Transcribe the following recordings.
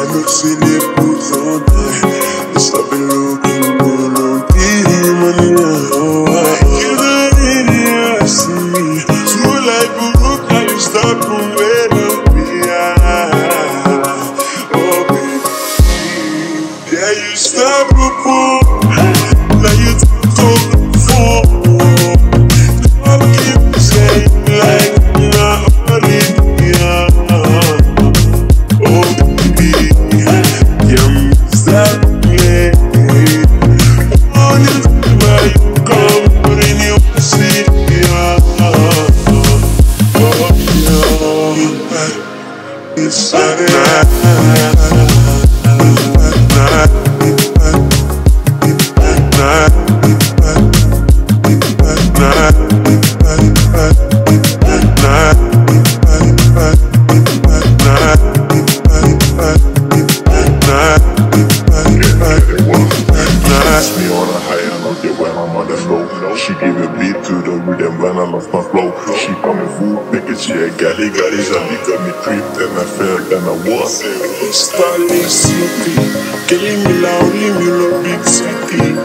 Now me, I look silly, put on there. Stop and looking good on not in here, I wait on. Ah, Oh, baby. Yeah, you to the rhythm when I lost my flow. She fool, pick a chair, galley galley, and got me creeped and I felt and I was. Starling City, killing me loudly, me no big city.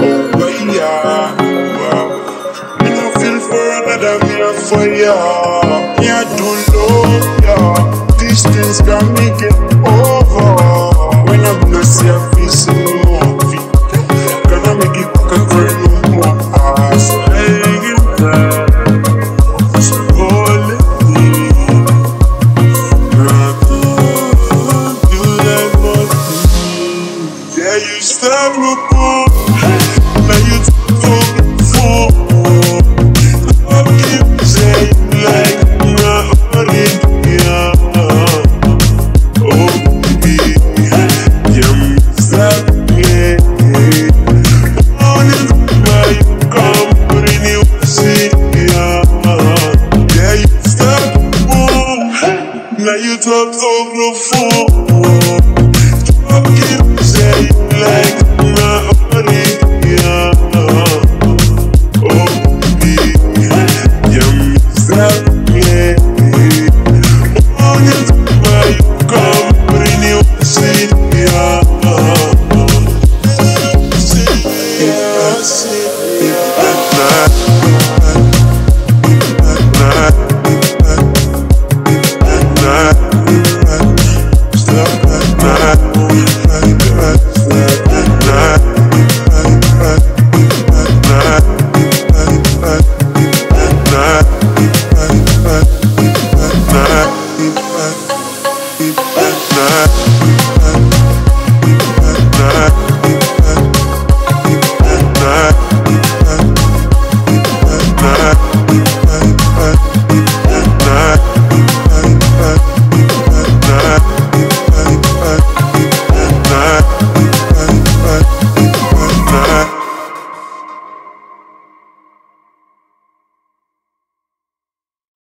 Oh, but yeah, oh, wow. Me no feel for another, me for ya. Now you talk so see.